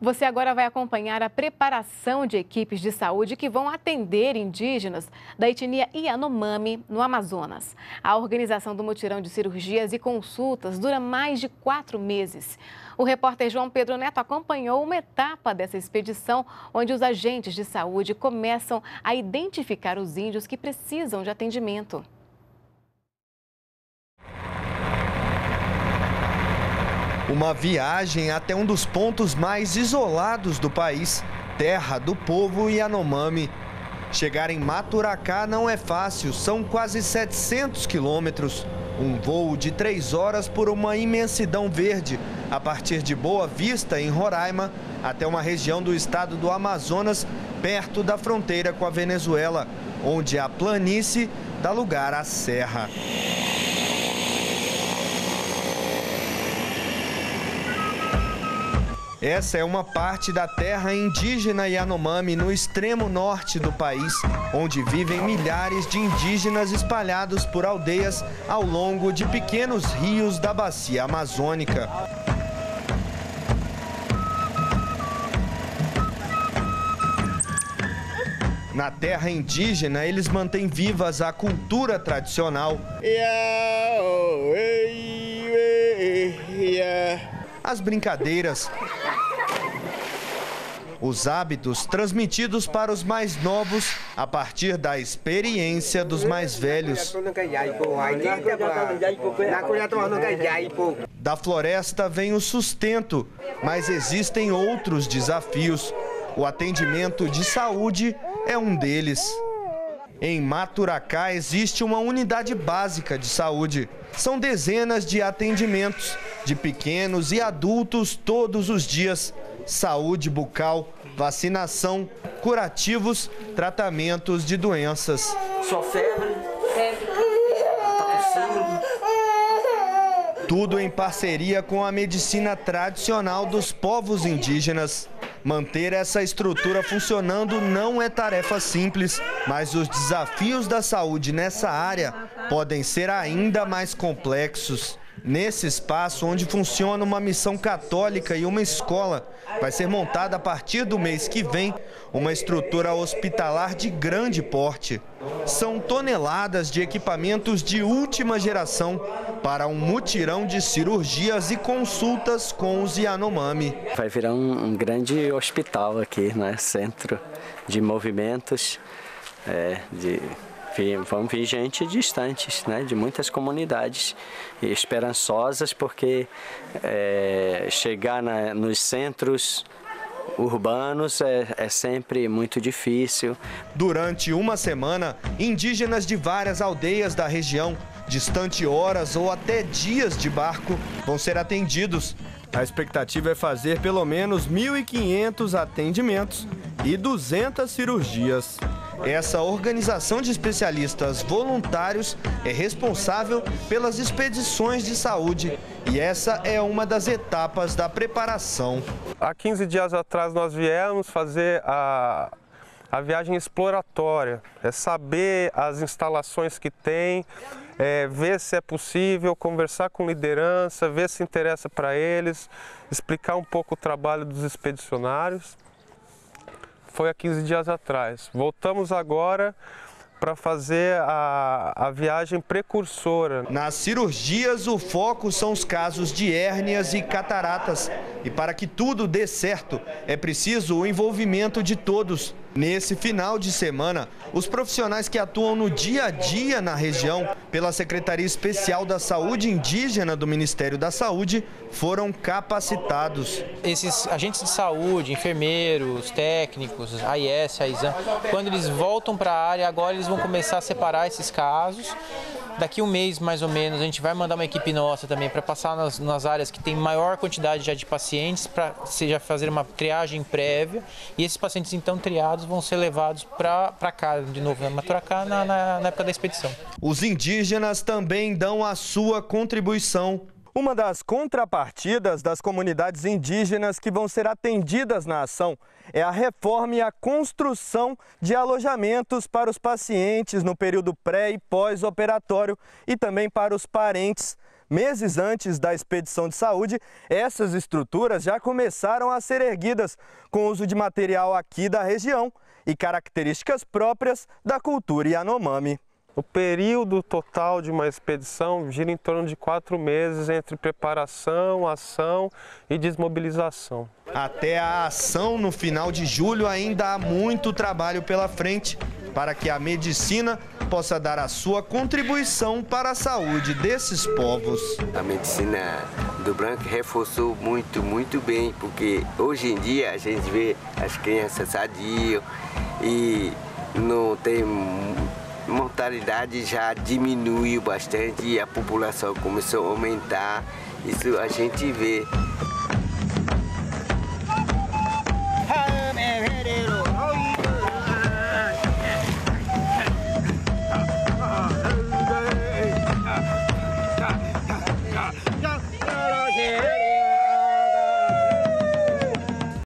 Você agora vai acompanhar a preparação de equipes de saúde que vão atender indígenas da etnia Yanomami, no Amazonas. A organização do mutirão de cirurgias e consultas dura mais de quatro meses. O repórter João Pedro Neto acompanhou uma etapa dessa expedição, onde os agentes de saúde começam a identificar os índios que precisam de atendimento. Uma viagem até um dos pontos mais isolados do país, terra do povo Yanomami. Chegar em Maturacá não é fácil, são quase 700 quilômetros. Um voo de três horas por uma imensidão verde, a partir de Boa Vista, em Roraima, até uma região do estado do Amazonas, perto da fronteira com a Venezuela, onde a planície dá lugar à serra. Essa é uma parte da terra indígena Yanomami no extremo norte do país, onde vivem milhares de indígenas espalhados por aldeias ao longo de pequenos rios da bacia amazônica. Na terra indígena, eles mantêm vivas a cultura tradicional. As brincadeiras, os hábitos transmitidos para os mais novos a partir da experiência dos mais velhos. Da floresta vem o sustento, mas existem outros desafios. O atendimento de saúde é um deles. Em Maturacá existe uma unidade básica de saúde. São dezenas de atendimentos de pequenos e adultos todos os dias saúde bucal, vacinação, curativos, tratamentos de doenças. Só febre? Febre. Tá Tudo em parceria com a medicina tradicional dos povos indígenas. Manter essa estrutura funcionando não é tarefa simples, mas os desafios da saúde nessa área podem ser ainda mais complexos. Nesse espaço, onde funciona uma missão católica e uma escola, vai ser montada a partir do mês que vem uma estrutura hospitalar de grande porte. São toneladas de equipamentos de última geração para um mutirão de cirurgias e consultas com os Yanomami. Vai virar um, grande hospital aqui, né? Centro de movimentos, é, de vão vir gente distantes, né, de muitas comunidades esperançosas, porque é, chegar na, nos centros urbanos é, é, sempre muito difícil. Durante uma semana, indígenas de várias aldeias da região, distante horas ou até dias de barco, vão ser atendidos. A expectativa é fazer pelo menos 1.500 atendimentos e 200 cirurgias. Essa organização de especialistas voluntários é responsável pelas expedições de saúde e essa é uma das etapas da preparação. Há 15 dias atrás nós viemos fazer a, a viagem exploratória, é saber as instalações que tem, é, ver se é possível, conversar com liderança, ver se interessa para eles, explicar um pouco o trabalho dos expedicionários foi há 15 dias atrás. Voltamos agora para fazer a, a viagem precursora. Nas cirurgias, o foco são os casos de hérnias e cataratas. E para que tudo dê certo, é preciso o envolvimento de todos. Nesse final de semana, os profissionais que atuam no dia a dia na região, pela Secretaria Especial da Saúde Indígena do Ministério da Saúde, foram capacitados. Esses agentes de saúde, enfermeiros, técnicos, AIS, AISAM, quando eles voltam para a área, agora eles vão começar a separar esses casos Daqui um mês, mais ou menos, a gente vai mandar uma equipe nossa também para passar nas, nas, áreas que tem maior quantidade já de pacientes, para seja fazer uma triagem prévia. E esses pacientes, então, triados, vão ser levados para cá, de novo, na Maturacá, na, na, na época da expedição. Os indígenas também dão a sua contribuição uma das contrapartidas das comunidades indígenas que vão ser atendidas na ação é a reforma e a construção de alojamentos para os pacientes no período pré e pós-operatório e também para os parentes Meses antes da expedição de saúde, essas estruturas já começaram a ser erguidas com uso de material aqui da região e características próprias da cultura Yanomami. O período total de uma expedição gira em torno de quatro meses entre preparação, ação e desmobilização. Até a ação no final de julho ainda há muito trabalho pela frente para que a medicina possa dar a sua contribuição para a saúde desses povos. A medicina do branco reforçou muito, muito bem, porque hoje em dia a gente vê as crianças sadias e não tem mortalidade já diminuiu bastante e a população começou a aumentar. Isso a gente vê